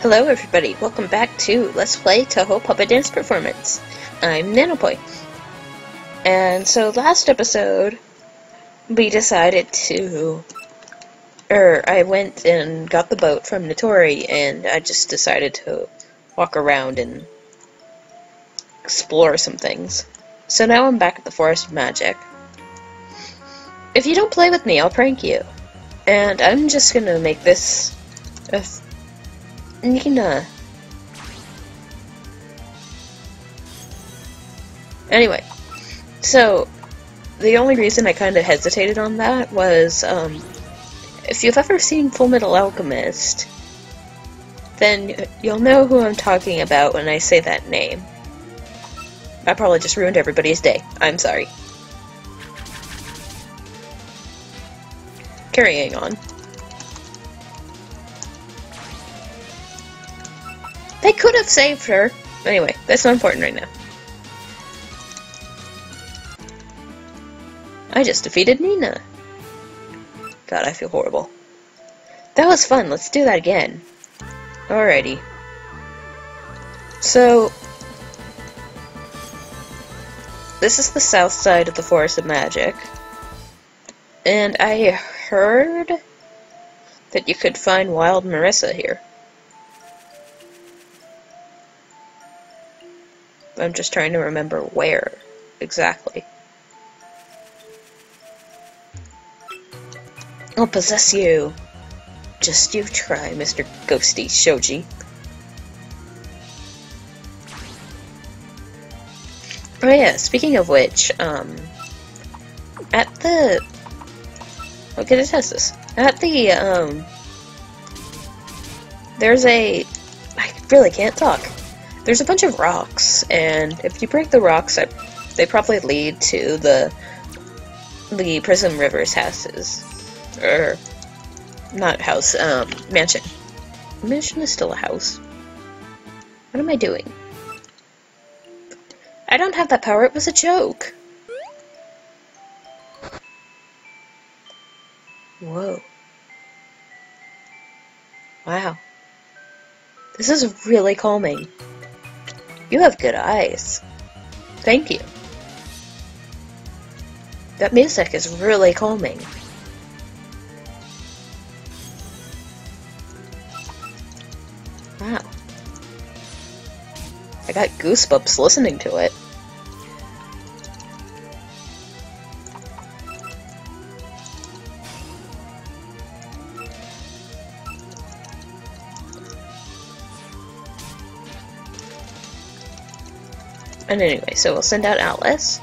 Hello everybody, welcome back to Let's Play Touhou Puppet Dance Performance. I'm NanoPoi. And so last episode, we decided to... Er, I went and got the boat from Nitori, and I just decided to walk around and explore some things. So now I'm back at the Forest of Magic. If you don't play with me, I'll prank you. And I'm just gonna make this a Nina. Anyway, so the only reason I kind of hesitated on that was um, if you've ever seen Full Metal Alchemist, then you'll know who I'm talking about when I say that name. I probably just ruined everybody's day. I'm sorry. Carrying on. They could have saved her. Anyway, that's not important right now. I just defeated Nina. God, I feel horrible. That was fun. Let's do that again. Alrighty. So, this is the south side of the Forest of Magic. And I heard that you could find Wild Marisa here. I'm just trying to remember where exactly. I'll possess you. Just you try, Mr. Ghosty Shoji. Oh yeah, speaking of which, um, at the, okay, to test this. At the, um, there's a, I really can't talk. There's a bunch of rocks, and if you break the rocks, I, they probably lead to the the Prismrivers houses, or not house, um, mansion. Mansion is still a house. What am I doing? I don't have that power. It was a joke. Whoa. Wow. This is really calming. You have good eyes. Thank you. That music is really calming. Wow. I got goosebumps listening to it. And anyway, so we'll send out Alice.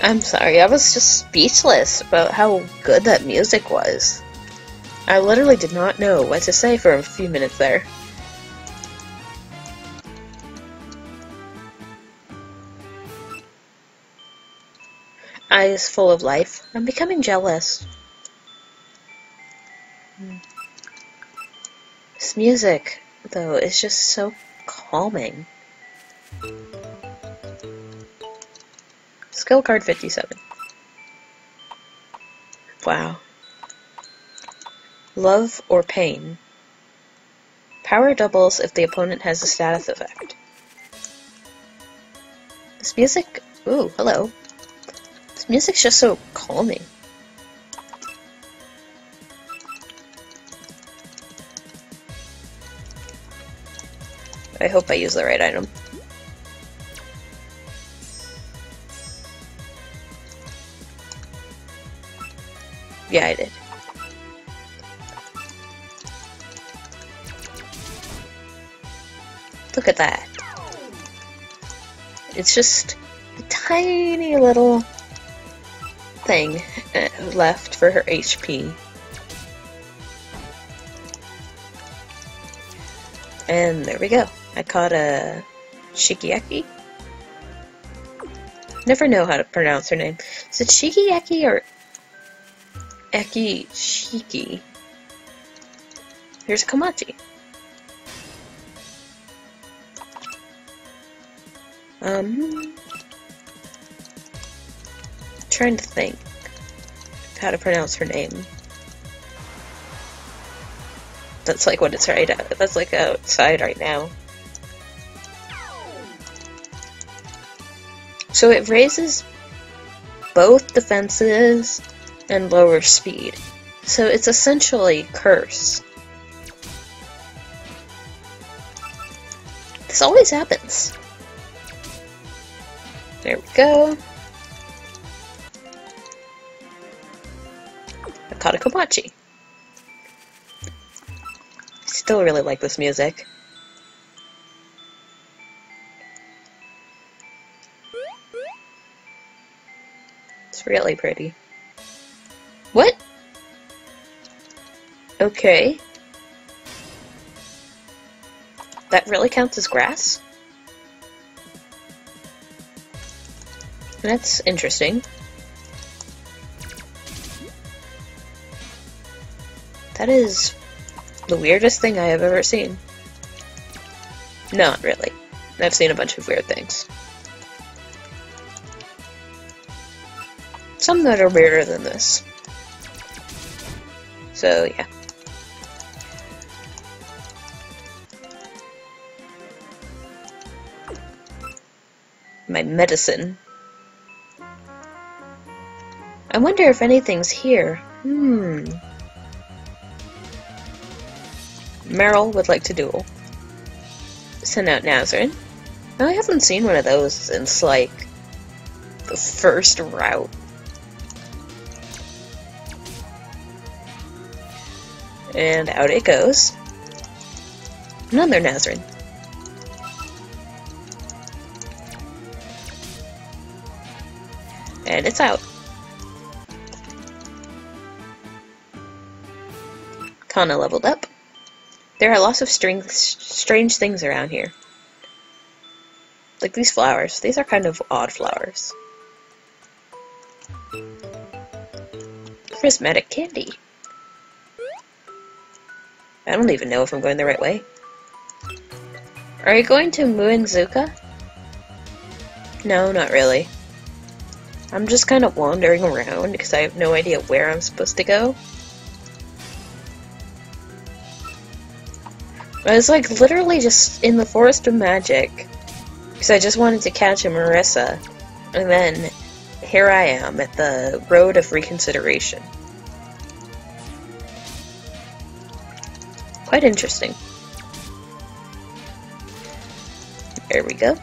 I'm sorry, I was just speechless about how good that music was. I literally did not know what to say for a few minutes there. Eyes full of life. I'm becoming jealous. This music, though, is just so calming. Skill card 57. Wow. Love or pain. Power doubles if the opponent has a status effect. This music... Ooh, hello. This music's just so calming. I hope I use the right item. It's just a tiny little thing uh, left for her HP. And there we go. I caught a Shikieiki. Never know how to pronounce her name. Is it Shikieiki or Eiki Shiki? Here's a Komachi. Um, trying to think how to pronounce her name. That's like what it's right out. That's like outside right now. So it raises both defenses and lower speed. So it's essentially curse. This always happens. There we go. I caught a Komachi. Still really like this music. It's really pretty. What? Okay. That really counts as grass? That's interesting. That is the weirdest thing I have ever seen. Not really. I've seen a bunch of weird things. Some that are weirder than this. So, yeah. My medicine. I wonder if anything's here. Hmm. Meryl would like to duel. Send out Nazrin. I haven't seen one of those since, like, the first route. And out it goes. Another Nazrin. And it's out. Kana leveled up. There are lots of strange, strange things around here. Like these flowers. These are kind of odd flowers. Prismatic candy. I don't even know if I'm going the right way. Are you going to Muenzuka? No, not really. I'm just kind of wandering around because I have no idea where I'm supposed to go. I was like literally just in the Forest of Magic because I just wanted to catch a Marisa. and then here I am at the Road of Reconsideration. Quite interesting. There we go.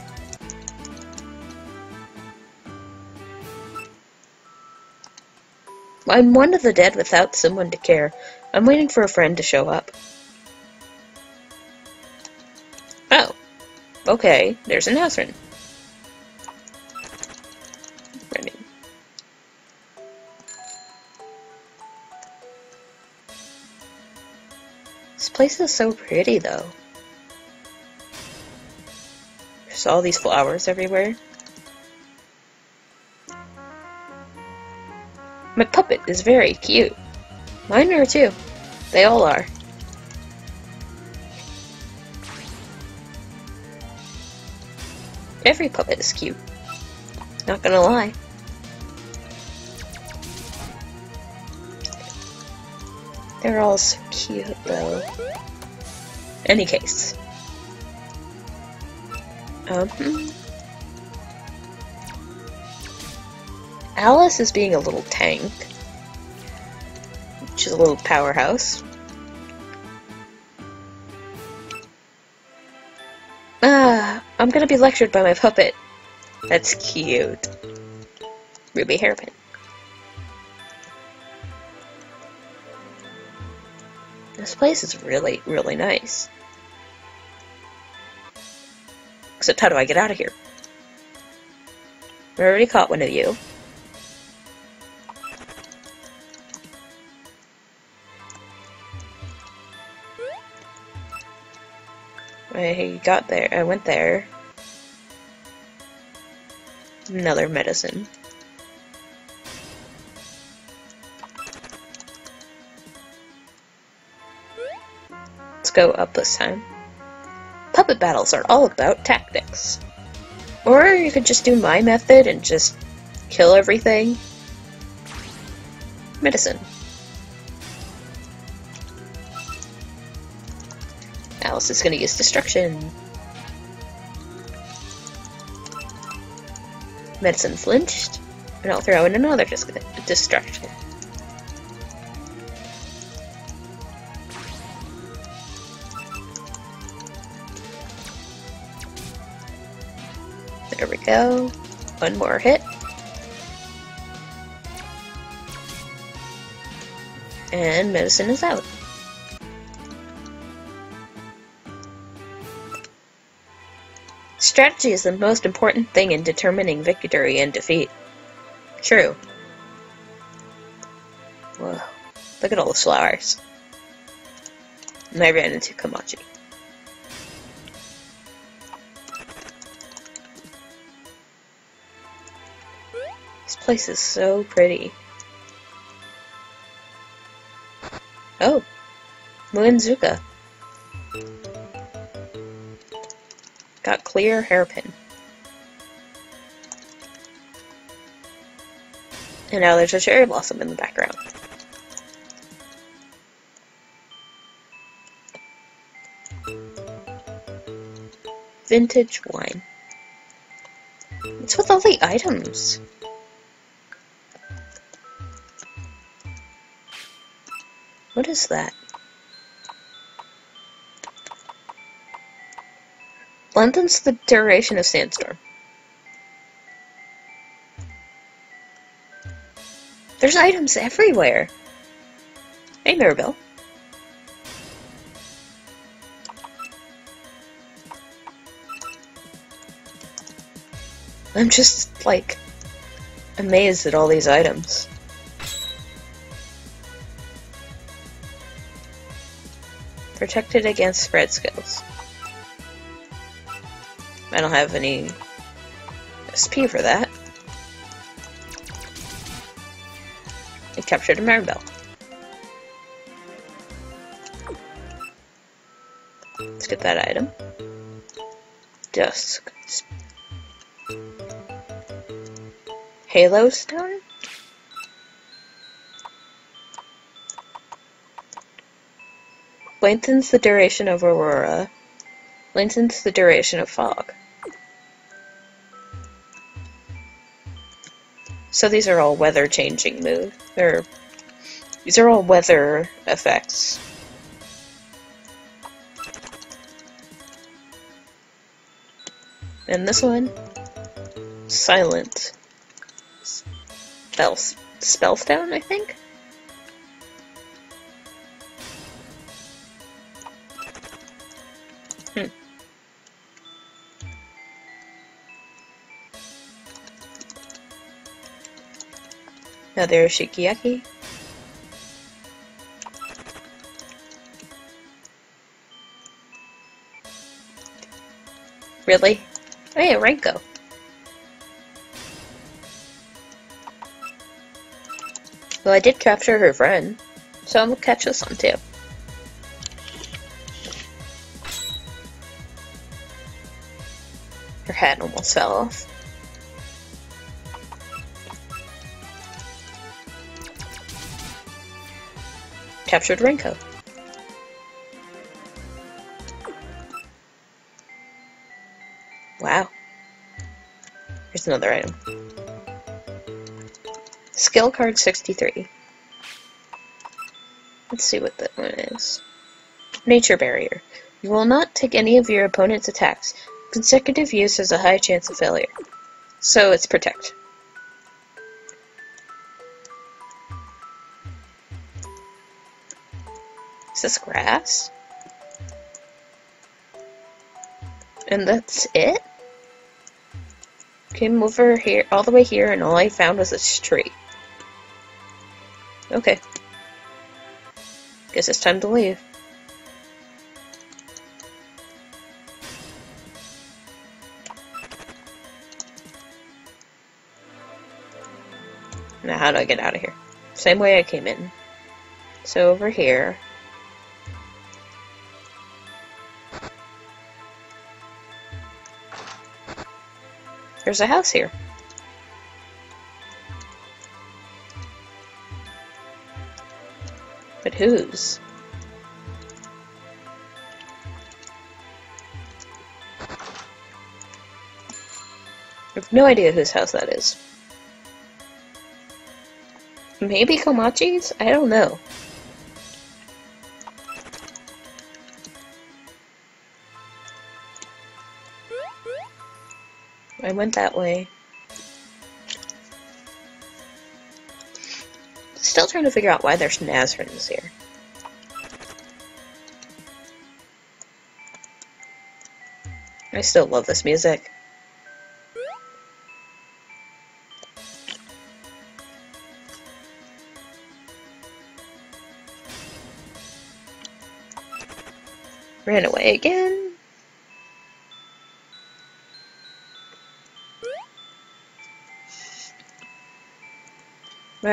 I'm one of the dead without someone to care. I'm waiting for a friend to show up. Okay, there's an Nazrin. This place is so pretty, though. There's all these flowers everywhere. My puppet is very cute. Mine are too. They all are. Every puppet is cute. Not gonna lie. They're all so cute, though. Any case. Um. Alice is being a little tank. She's a little powerhouse. I'm gonna be lectured by my puppet. That's cute. Ruby hairpin. This place is really, really nice. Except how do I get out of here? I already caught one of you. I got there, I went there. Another medicine. Let's go up this time. Puppet battles are all about tactics. Or you could just do my method and just kill everything. Medicine. Alice is gonna use destruction. Medicine flinched, and I'll throw in another dis destruction. There we go. One more hit. And medicine is out. Strategy is the most important thing in determining victory and defeat. True. Whoa. Look at all the flowers. And I ran into Komachi. This place is so pretty. Oh, Muenzuka. Got clear hairpin. And now there's a cherry blossom in the background. Vintage wine. What's with all the items? What is that? Lengthens the duration of sandstorm. There's items everywhere. Hey, Maribel. I'm just, like, amazed at all these items. Protected against spread skills. I don't have any SP for that. I captured a Maribel. Let's get that item. Dusk. Halo Stone? Lengthens the duration of Aurora. Lengthens the duration of Fog. So these are all weather changing moves. Or these are all weather effects. And this one, silent spell spellstone, I think. Another Shikieiki. Really? Oh yeah, Renko. Well, I did capture her friend, so I'm gonna catch this one too. Her head almost fell off. Captured Renko. Wow. Here's another item. Skill card 63. Let's see what that one is. Nature Barrier. You will not take any of your opponent's attacks. Consecutive use has a high chance of failure. So it's Protect. This grass? And that's it? Came over here, all the way here, and all I found was this tree. Okay. Guess it's time to leave. Now how do I get out of here? Same way I came in. So over here, There's a house here. But whose? I have no idea whose house that is. Maybe Komachi's? I don't know. Went that way. Still trying to figure out why there's Nazrins here. I still love this music. Ran away again.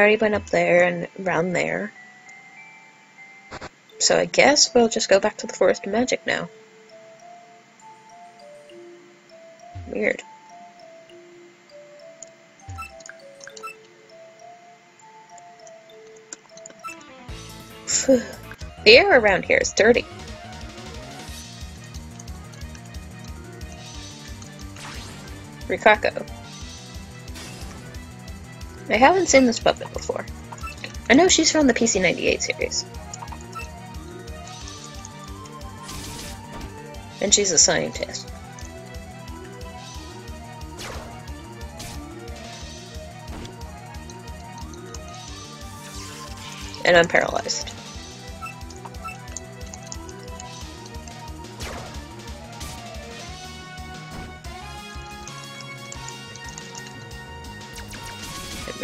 Already went up there and around there. So I guess we'll just go back to the Forest of Magic now. Weird. the air around here is dirty. Rikako. I haven't seen this puppet before. I know she's from the PC-98 series. And she's a scientist. And I'm paralyzed.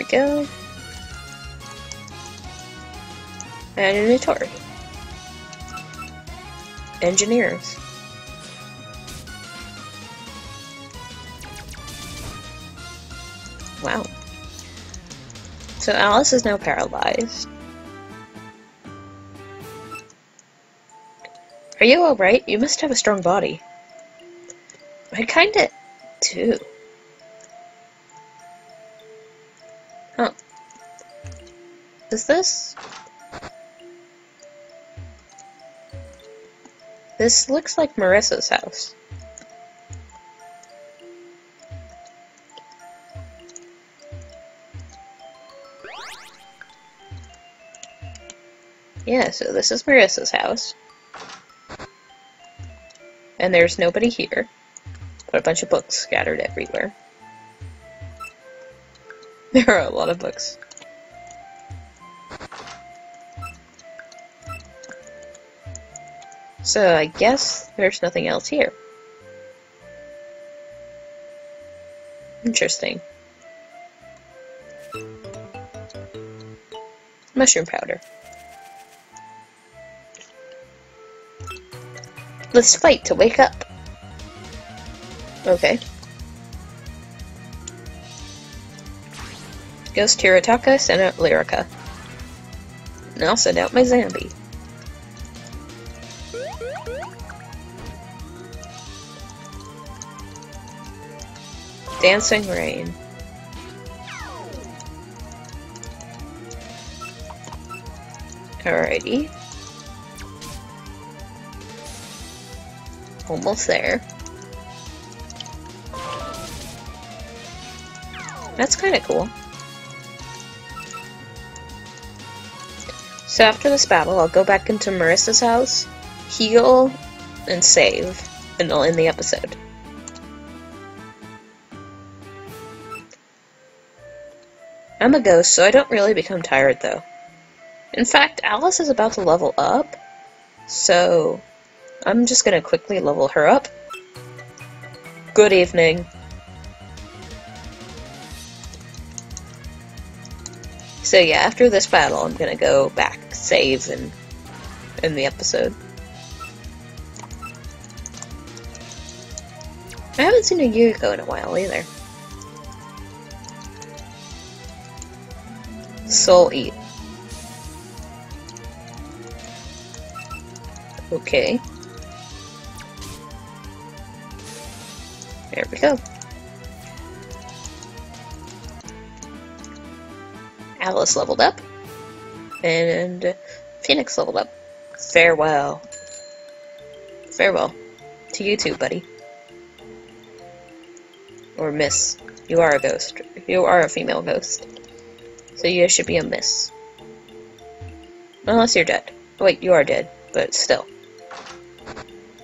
Go. And an Atari. Engineers. Wow. So Alice is now paralyzed. Are you alright? You must have a strong body. I kinda do. Is this... This looks like Marisa's house. Yeah, so this is Marisa's house. And there's nobody here. But a bunch of books scattered everywhere. There are a lot of books. So I guess there's nothing else here. Interesting. Mushroom powder. Let's fight to wake up. Okay. Ghost Tirataka sent out Lyrica. And I'll send out my Zambi. Dancing Rain. Alrighty. Almost there. That's kind of cool. So after this battle, I'll go back into Marisa's house, heal, and save, and I'll end the episode. I'm a ghost, so I don't really become tired, though. In fact, Alice is about to level up, so I'm just gonna quickly level her up. Good evening. So yeah, after this battle, I'm gonna go back, save, and end the episode. I haven't seen a Yuriko in a while either. Soul Eat. Okay. There we go. Alice leveled up. And Phoenix leveled up. Farewell. Farewell. To you too, buddy. Or miss. You are a ghost. You are a female ghost. So you should be a miss. Unless you're dead. Wait, you are dead, but still.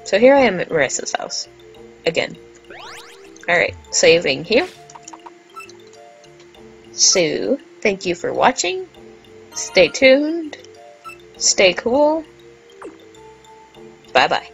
So here I am at Marisa's house. Again. Alright, saving here. So, thank you for watching. Stay tuned. Stay cool. Bye bye.